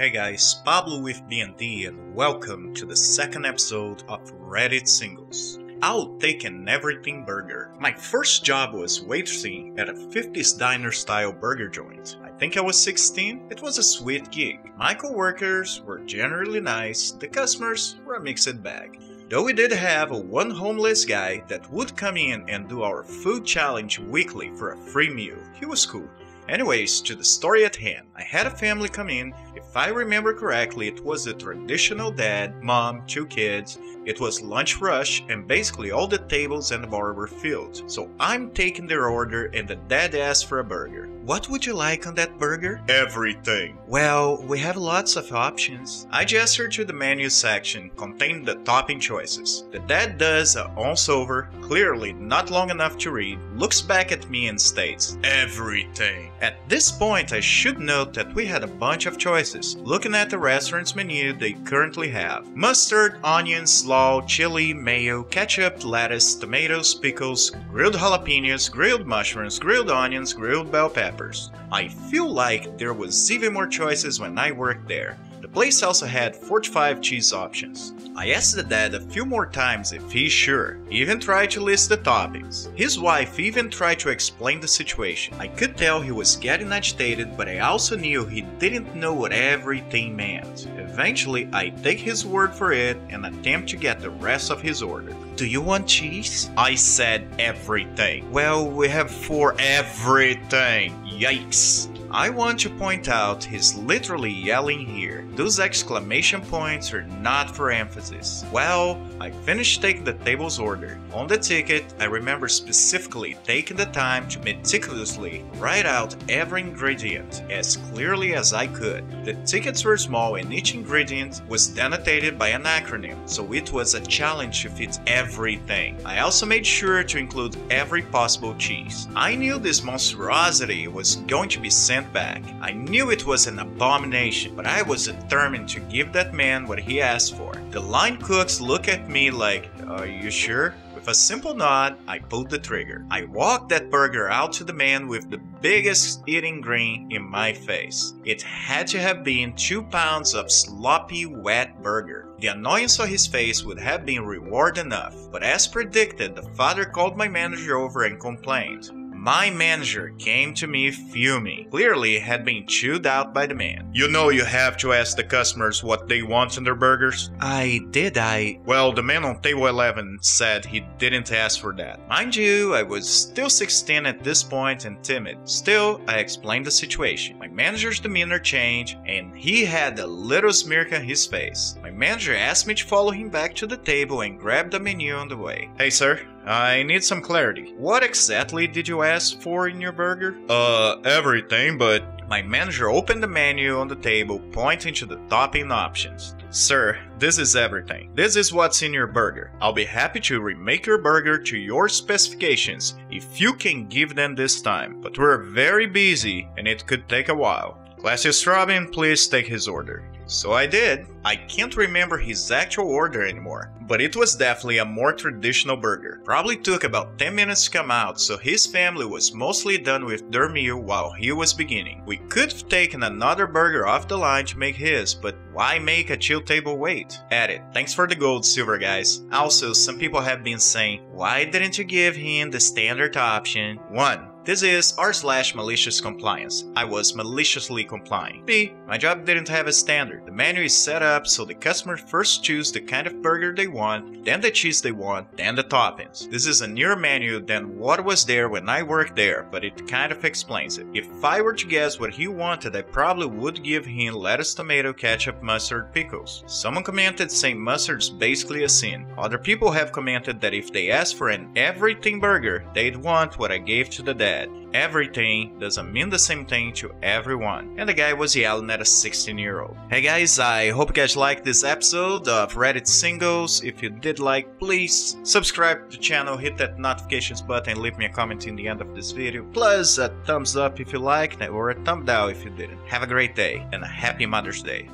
Hey guys, Pablo with BND and welcome to the second episode of Reddit Singles. I'll take an everything burger. My first job was waitressing at a 50s diner style burger joint. I think I was 16. It was a sweet gig. My coworkers were generally nice, the customers were a mixed bag. Though we did have one homeless guy that would come in and do our food challenge weekly for a free meal. He was cool. Anyways, to the story at hand. I had a family come in. If I remember correctly, it was a traditional dad, mom, two kids. It was lunch rush, and basically all the tables and the bar were filled. So I'm taking their order, and the dad asked for a burger. What would you like on that burger? Everything. Well, we have lots of options. I gestured to the menu section containing the topping choices. The dad does a once over, clearly not long enough to read, looks back at me and states, Everything. At this point, I should note that we had a bunch of choices. Looking at the restaurant's menu they currently have mustard, onions, slaw, chili, mayo, ketchup, lettuce, tomatoes, pickles, grilled jalapenos, grilled mushrooms, grilled onions, grilled bell peppers. I feel like there was even more choices when I worked there. The place also had 45 cheese options. I asked the dad a few more times if he's sure. Even tried to list the toppings. His wife even tried to explain the situation. I could tell he was getting agitated, but I also knew he didn't know what everything meant. Eventually, I take his word for it and attempt to get the rest of his order. Do you want cheese? I said everything. Well, we have for everything. Yikes. I want to point out he's literally yelling here. Those exclamation points are not for emphasis. Well, I finished taking the table's order. On the ticket, I remember specifically taking the time to meticulously write out every ingredient as clearly as I could. The tickets were small and each ingredient was denotated by an acronym, so it was a challenge to fit everything. I also made sure to include every possible cheese. I knew this monstrosity was going to be sent back. I knew it was an abomination, but I was determined to give that man what he asked for. The line cooks look at me like, Are you sure? With a simple nod, I pulled the trigger. I walked that burger out to the man with the biggest eating grin in my face. It had to have been two pounds of sloppy, wet burger. The annoyance on his face would have been reward enough, but as predicted, the father called my manager over and complained. My manager came to me fuming, clearly had been chewed out by the man. You know you have to ask the customers what they want in their burgers? I did, I. Well, the man on table 11 said he didn't ask for that. Mind you, I was still 16 at this point and timid. Still, I explained the situation. My manager's demeanor changed, and he had a little smirk on his face. My manager asked me to follow him back to the table and grab the menu on the way. Hey, sir, I need some clarity. What exactly did you ask for in your burger? Uh, everything, but. My manager opened the menu on the table, pointing to the topping options. Sir, this is everything. This is what's in your burger. I'll be happy to remake your burger to your specifications if you can give them this time, but we're very busy and it could take a while. Glacius Robin, please take his order. So I did. I can't remember his actual order anymore, but it was definitely a more traditional burger. Probably took about 10 minutes to come out, so his family was mostly done with their meal while he was beginning. We could have taken another burger off the line to make his, but why make a chill table wait? Edit. Thanks for the gold, silver guys. Also, some people have been saying, why didn't you give him the standard option? 1. This is r slash malicious compliance. I was maliciously complying. B. My job didn't have a standard. The menu is set up so the customer first choose the kind of burger they want, then the cheese they want, then the toppings. This is a newer menu than what was there when I worked there, but it kind of explains it. If I were to guess what he wanted, I probably would give him lettuce, tomato, ketchup, mustard, pickles. Someone commented saying mustard's basically a sin. Other people have commented that if they asked for an everything burger, they'd want what I gave to the dad. Everything doesn't mean the same thing to everyone. And the guy was yelling at a 16 year old. Hey guys, I hope you guys liked this episode of Reddit Singles. If you did like, please subscribe to the channel, hit that notifications button, leave me a comment in the end of this video. Plus a thumbs up if you liked, or a thumb down if you didn't. Have a great day, and a happy Mother's Day.